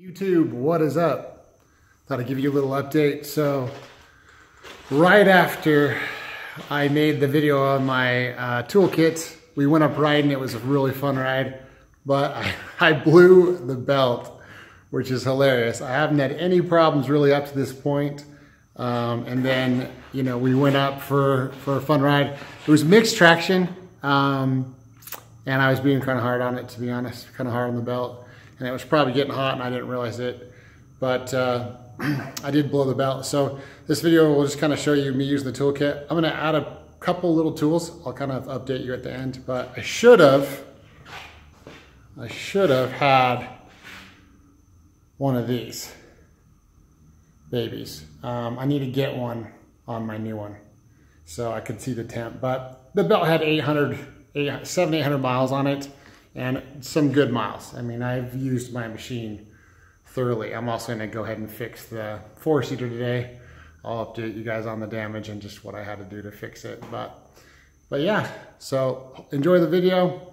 YouTube, what is up? Thought I'd give you a little update. So, right after I made the video on my uh, toolkit, we went up riding. It was a really fun ride, but I, I blew the belt, which is hilarious. I haven't had any problems really up to this point. Um, and then, you know, we went up for, for a fun ride. It was mixed traction. Um, and I was being kind of hard on it, to be honest, kind of hard on the belt and it was probably getting hot and I didn't realize it. But uh, I did blow the belt. So this video will just kind of show you me using the toolkit. I'm gonna add a couple little tools. I'll kind of update you at the end, but I should have, I should have had one of these babies. Um, I need to get one on my new one so I could see the temp, but the belt had 800, 800 700, 800 miles on it and some good miles. I mean, I've used my machine thoroughly. I'm also gonna go ahead and fix the four-seater today. I'll update you guys on the damage and just what I had to do to fix it. But, but yeah, so enjoy the video.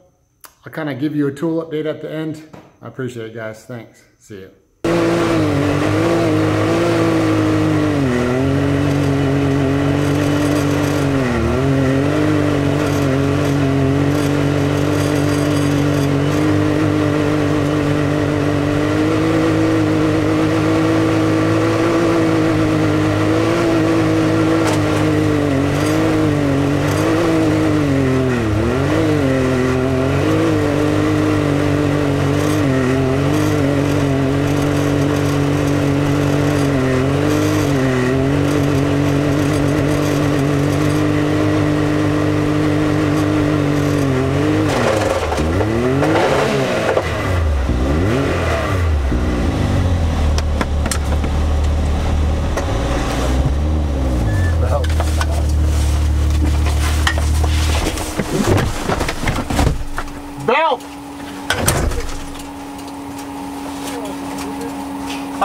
I'll kind of give you a tool update at the end. I appreciate it, guys. Thanks. See you.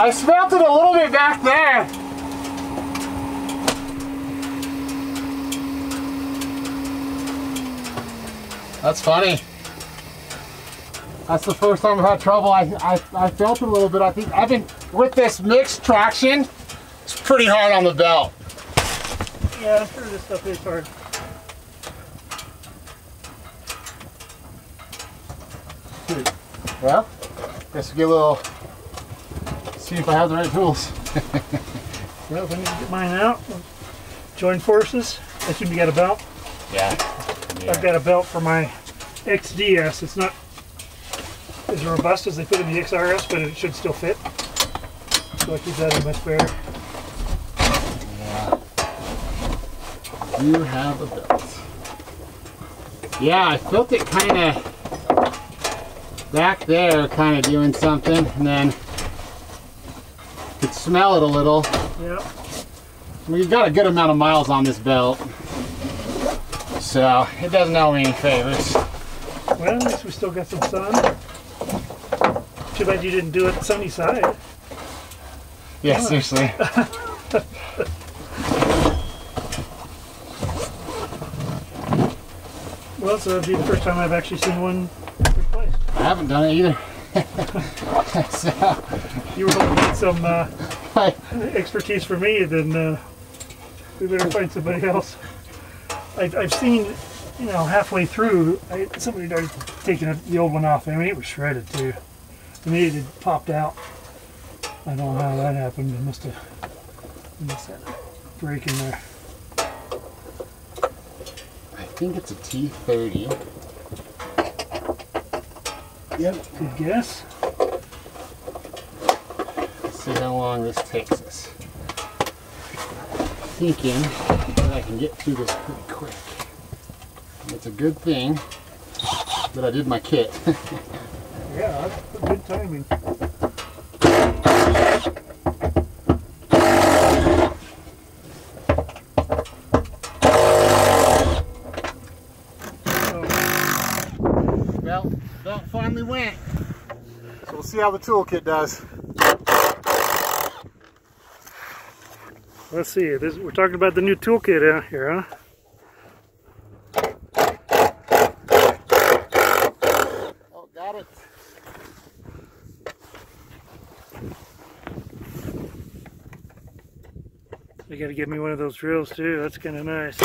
I smelt it a little bit back there. That's funny. That's the first time I've had trouble. I, I, I felt it a little bit. I think I've been, with this mixed traction, it's pretty hard on the belt. Yeah, I'm sure this stuff is hard. Well, we get a little see if I have the right tools. well, if I need to get mine out, join forces. I assume you got a belt? Yeah. yeah. I've got a belt for my XDS. It's not as robust as they put in the XRS, but it should still fit. So I keep that in my better. Yeah. You have a belt. Yeah, I felt it kind of back there, kind of doing something, and then smell it a little. Yep. We've got a good amount of miles on this belt. So it doesn't know me any favors. Well, at least we still got some sun. Too bad you didn't do it sunny side. Yeah, seriously. well, so that'd be the first time I've actually seen one replaced. I haven't done it either. so, you were going to get some uh, expertise for me, then uh, we better find somebody else. I've, I've seen, you know, halfway through, I, somebody started taking the old one off. I mean, it was shredded too. I mean, it had popped out. I don't know how that happened. It must have, must have break in there. I think it's a T30. Yep, good guess. See how long this takes us. Thinking that I can get through this pretty quick. And it's a good thing that I did my kit. yeah, that's good timing. Well, that finally went. So we'll see how the toolkit does. let's see. This, we're talking about the new toolkit out here, huh? Oh, got it. You gotta give me one of those drills too. That's kind of nice.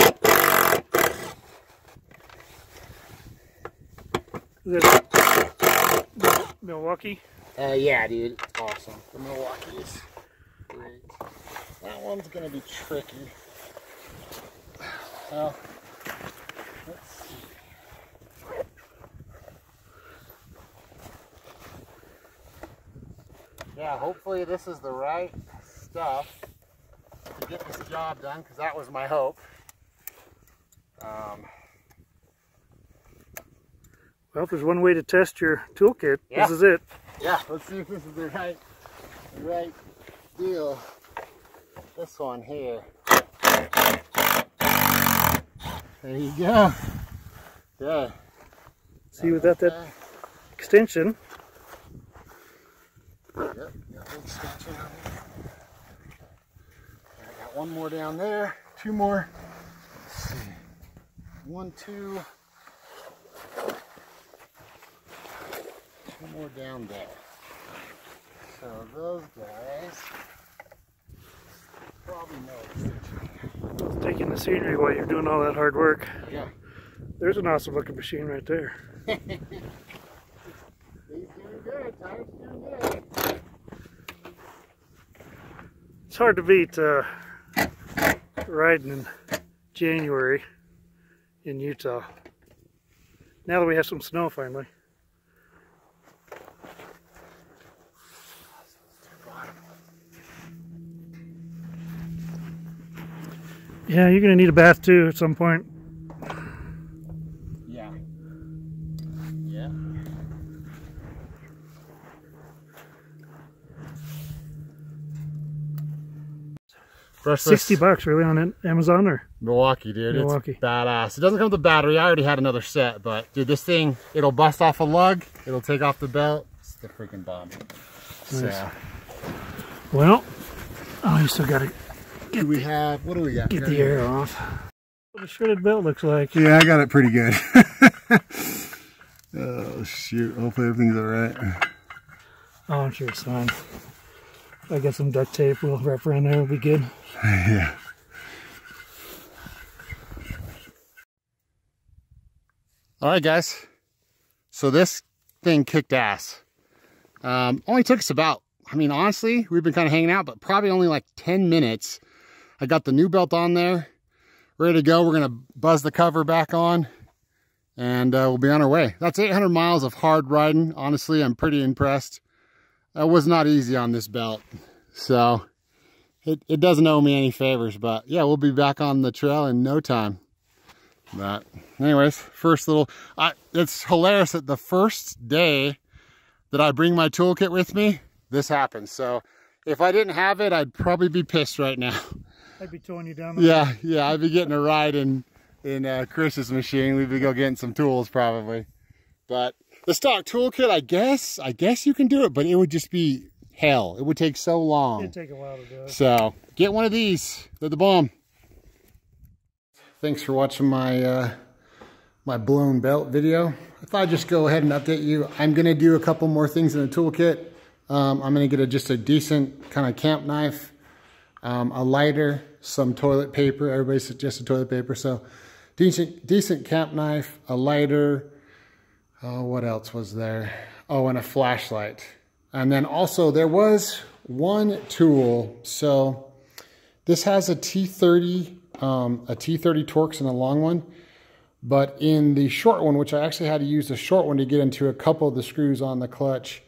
Is that Milwaukee? Uh, yeah, dude. Awesome. The Milwaukee's. That one's going to be tricky. Well, let's see. Yeah, hopefully this is the right stuff to get this job done, because that was my hope. Um, well, if there's one way to test your toolkit, yeah. this is it. Yeah, let's see if this is the right, the right deal. This one here. There you go. Yeah. See without that extension. Yep, got extension on there. I got one more down there, two more. Let's see. One, two. Two more down there. So those guys probably no. Taking the scenery while you're doing all that hard work. Yeah. There's an awesome looking machine right there. He's doing good, Tyler's doing good. It's hard to beat uh, riding in January in Utah. Now that we have some snow finally. Yeah, you're gonna need a bath too at some point. Yeah. Yeah. Brushless 60 bucks really on Amazon or Milwaukee, dude. Milwaukee. It's badass. It doesn't come with a battery. I already had another set, but dude, this thing, it'll bust off a lug. It'll take off the belt. It's the freaking bomb. So, well, oh, you still gotta do we have, what do we got? get Got the here? air off. What a shredded belt looks like. Yeah, I got it pretty good. oh, shoot. Hopefully everything's all right. Oh, I'm sure it's fine. If I get some duct tape, we'll wrap around there, it'll be good. yeah. All right, guys. So this thing kicked ass. Um, only took us about, I mean, honestly, we've been kind of hanging out, but probably only like 10 minutes. I got the new belt on there, ready to go. We're to buzz the cover back on and uh, we'll be on our way. That's 800 miles of hard riding. Honestly, I'm pretty impressed. That was not easy on this belt. So it, it doesn't owe me any favors, but yeah, we'll be back on the trail in no time. But anyways, first little, I, it's hilarious that the first day that I bring my toolkit with me, this happens. So if I didn't have it, I'd probably be pissed right now. I'd be towing you down the Yeah, yeah, I'd be getting a ride in, in uh, Chris's machine. We'd be go getting some tools probably. But the stock toolkit, I guess, I guess you can do it, but it would just be hell. It would take so long. It'd take a while to do it. So get one of these. They're the bomb. Thanks for watching my uh, my blown belt video. I thought I'd just go ahead and update you. I'm gonna do a couple more things in the toolkit. Um, I'm gonna get a, just a decent kind of camp knife, um, a lighter, some toilet paper. Everybody suggested toilet paper, so decent decent camp knife, a lighter. Oh, what else was there? Oh, and a flashlight. And then also there was one tool. So this has a T30, um, a T30 Torx and a long one. But in the short one, which I actually had to use the short one to get into a couple of the screws on the clutch,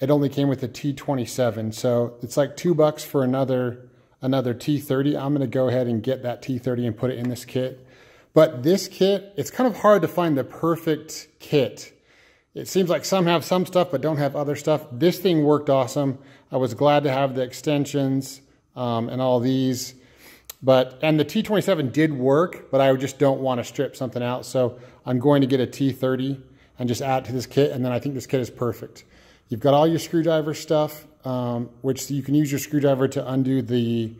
it only came with a T27. So it's like two bucks for another another T30. I'm gonna go ahead and get that T30 and put it in this kit. But this kit, it's kind of hard to find the perfect kit. It seems like some have some stuff but don't have other stuff. This thing worked awesome. I was glad to have the extensions um, and all these. But and the T27 did work, but I just don't want to strip something out. So I'm going to get a T30 and just add to this kit. And then I think this kit is perfect. You've got all your screwdriver stuff, um, which you can use your screwdriver to undo the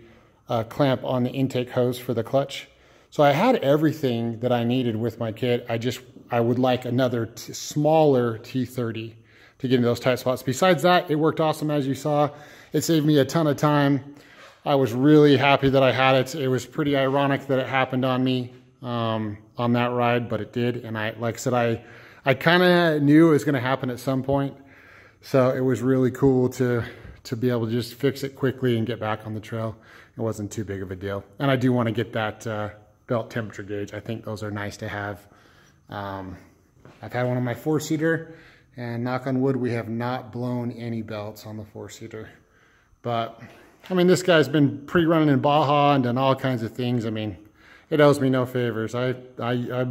uh, clamp on the intake hose for the clutch. So I had everything that I needed with my kit. I just, I would like another smaller T30 to get into those tight spots. Besides that, it worked awesome as you saw. It saved me a ton of time. I was really happy that I had it. It was pretty ironic that it happened on me um, on that ride, but it did. And I, like I said, I, I kind of knew it was going to happen at some point. So it was really cool to, to be able to just fix it quickly and get back on the trail. It wasn't too big of a deal. And I do want to get that uh, belt temperature gauge. I think those are nice to have. Um, I've had one on my four-seater and knock on wood, we have not blown any belts on the four-seater. But, I mean, this guy's been pre-running in Baja and done all kinds of things. I mean, it owes me no favors. I, I, I,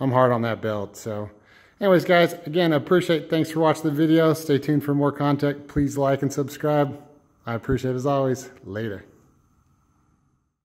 I'm hard on that belt, so... Anyways, guys, again, I appreciate Thanks for watching the video. Stay tuned for more content. Please like and subscribe. I appreciate it as always. Later.